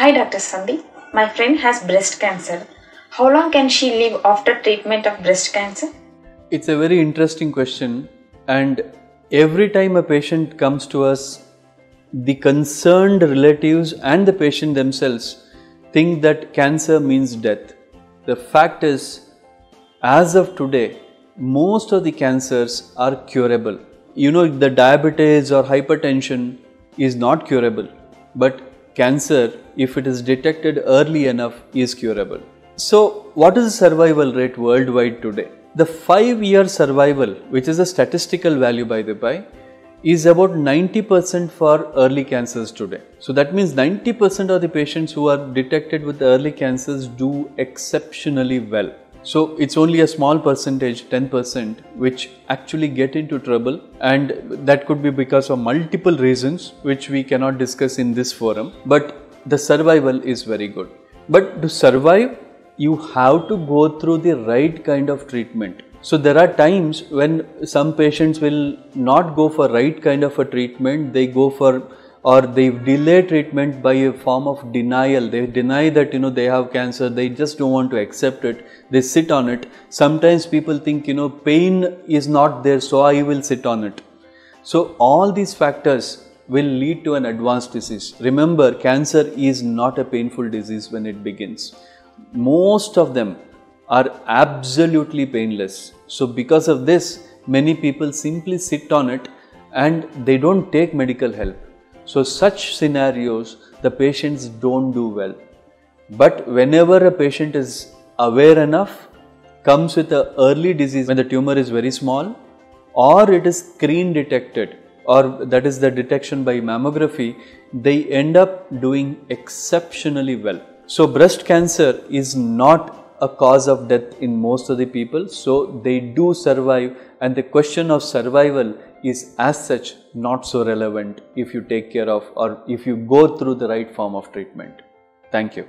Hi, Dr. Sandeep. My friend has breast cancer. How long can she live after treatment of breast cancer? It's a very interesting question, and every time a patient comes to us, the concerned relatives and the patient themselves think that cancer means death. The fact is, as of today, most of the cancers are curable. You know, the diabetes or hypertension is not curable, but cancer, if it is detected early enough, is curable. So, what is the survival rate worldwide today? The 5 year survival, which is a statistical value by the by, is about 90% for early cancers today. So that means 90% of the patients who are detected with early cancers do exceptionally well. So it's only a small percentage, 10%, which actually get into trouble, and that could be because of multiple reasons which we cannot discuss in this forum. But the survival is very good. But to survive, you have to go through the right kind of treatment. So there are times when some patients will not go for right kind of a treatment, they go for or they delay treatment by a form of denial. They deny that you know they have cancer, they just don't want to accept it, they sit on it. Sometimes people think you know pain is not there, so I will sit on it. So all these factors will lead to an advanced disease. Remember, cancer is not a painful disease when it begins. Most of them are absolutely painless. So because of this, many people simply sit on it and they don't take medical help. So such scenarios, the patients don't do well. But whenever a patient is aware enough, comes with a early disease when the tumor is very small, or it is screen detected, or that is the detection by mammography, they end up doing exceptionally well. So breast cancer is not a cause of death in most of the people. So they do survive and the question of survival is as such not so relevant if you take care of or if you go through the right form of treatment. Thank you.